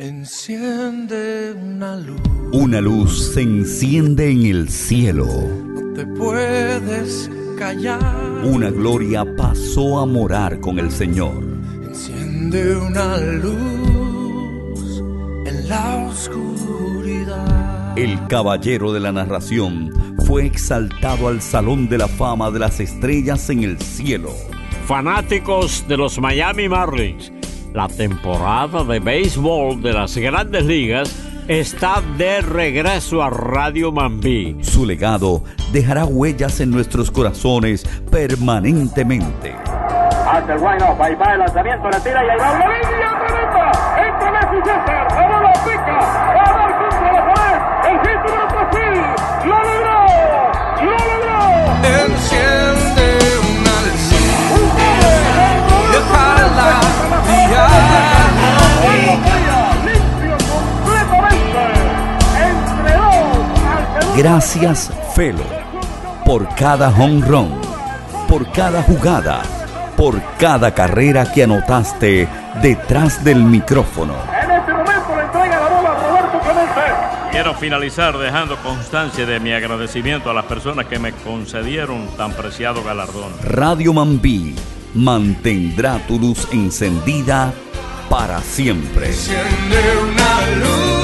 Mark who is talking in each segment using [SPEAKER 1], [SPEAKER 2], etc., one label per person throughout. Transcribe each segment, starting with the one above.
[SPEAKER 1] Enciende una luz.
[SPEAKER 2] Una luz se enciende en el cielo.
[SPEAKER 1] No te puedes callar.
[SPEAKER 2] Una gloria pasó a morar con el Señor.
[SPEAKER 1] Enciende una luz en la oscuridad.
[SPEAKER 2] El caballero de la narración fue exaltado al Salón de la Fama de las Estrellas en el cielo.
[SPEAKER 3] Fanáticos de los Miami Marlins la temporada de béisbol de las grandes ligas está de regreso a Radio Mambí.
[SPEAKER 2] Su legado dejará huellas en nuestros corazones permanentemente.
[SPEAKER 4] Hace el wind ahí va el lanzamiento, la tira y ahí va una línea tremenda. Entra Messi César, la bola pica, va a dar contra la pared, el hit número Brasil, lo logró, lo logró.
[SPEAKER 1] Enciende
[SPEAKER 2] Gracias, Felo, por cada home run, por cada jugada, por cada carrera que anotaste detrás del micrófono.
[SPEAKER 4] En este momento le entrega la bola a Roberto Clemente.
[SPEAKER 3] Quiero finalizar dejando constancia de mi agradecimiento a las personas que me concedieron tan preciado galardón.
[SPEAKER 2] Radio Mambí mantendrá tu luz encendida para siempre.
[SPEAKER 1] Enciende una luz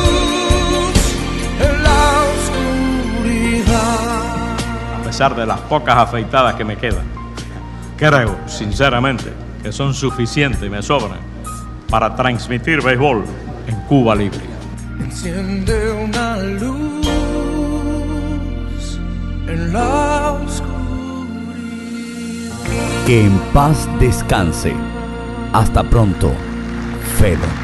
[SPEAKER 3] pesar de las pocas afeitadas que me quedan, creo, sinceramente, que son suficientes y me sobran para transmitir béisbol en Cuba Libre.
[SPEAKER 1] Enciende una luz en la oscuridad.
[SPEAKER 2] Que en paz descanse. Hasta pronto, Felo.